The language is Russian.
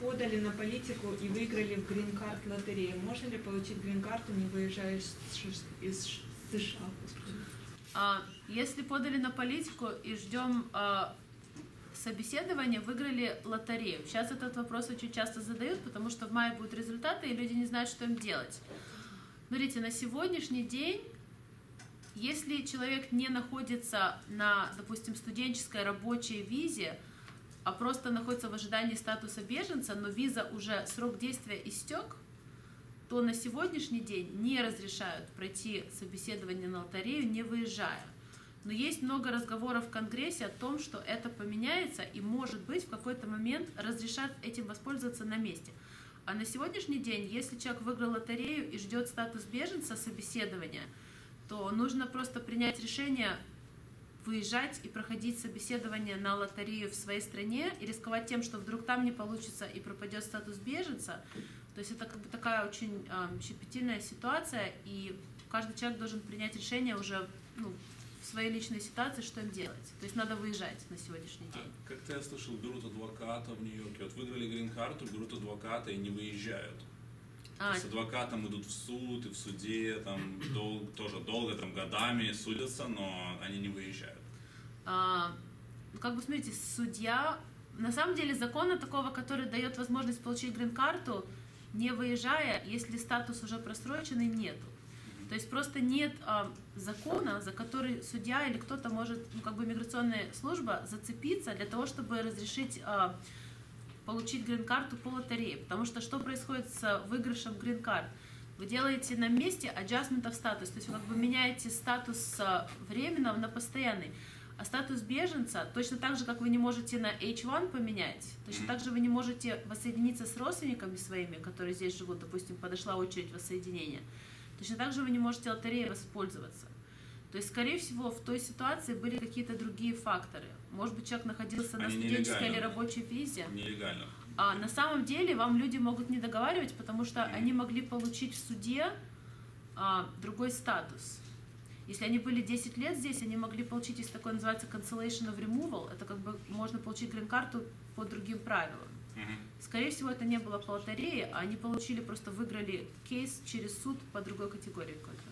подали на политику и выиграли в грин-карт лотерею, можно ли получить грин-карту, не выезжая из США? А, Если подали на политику и ждем а, собеседования, выиграли лотерею. Сейчас этот вопрос очень часто задают, потому что в мае будут результаты, и люди не знают, что им делать. Смотрите, на сегодняшний день, если человек не находится на, допустим, студенческой рабочей визе, а просто находится в ожидании статуса беженца, но виза уже срок действия истек, то на сегодняшний день не разрешают пройти собеседование на лотерею, не выезжая. Но есть много разговоров в Конгрессе о том, что это поменяется и, может быть, в какой-то момент разрешат этим воспользоваться на месте. А на сегодняшний день, если человек выиграл лотерею и ждет статус беженца собеседования, то нужно просто принять решение выезжать и проходить собеседование на лотерею в своей стране и рисковать тем, что вдруг там не получится и пропадет статус беженца. То есть это как бы такая очень эм, щепетильная ситуация, и каждый человек должен принять решение уже ну, в своей личной ситуации, что им делать. То есть надо выезжать на сегодняшний день. Как-то я слышал, берут адвоката в Нью-Йорке. Вот выиграли грин-карту, берут адвоката и не выезжают. А, С адвокатом идут в суд и в суде, там дол- тоже долго, там годами судятся, но они не выезжают. а, ну, как бы смотрите, судья, на самом деле закона такого, который дает возможность получить грин-карту, не выезжая, если статус уже просроченный, нету. То есть просто нет а, закона, за который судья или кто-то может, ну как бы миграционная служба зацепиться для того, чтобы разрешить а, получить грин-карту по лотерее. Потому что что происходит с выигрышем грин-карт? Вы делаете на месте adjustment of status, то есть вы как бы меняете статус а, временного на постоянный. А статус беженца, точно так же, как вы не можете на H1 поменять, точно так же вы не можете воссоединиться с родственниками своими, которые здесь живут, допустим, подошла очередь воссоединения. Точно так же вы не можете лотереей воспользоваться. То есть, скорее всего, в той ситуации были какие-то другие факторы. Может быть, человек находился на Они студенческой или рабочей визе. Нелегально. А на самом деле вам люди могут не договаривать, потому что они могли получить в суде а, другой статус. Если они были 10 лет здесь, они могли получить, есть такое называется cancellation of removal, это как бы можно получить грин-карту по другим правилам. Мгм. Скорее всего, это не было по лотерее, а они получили, просто выиграли кейс через суд по другой категории какой-то.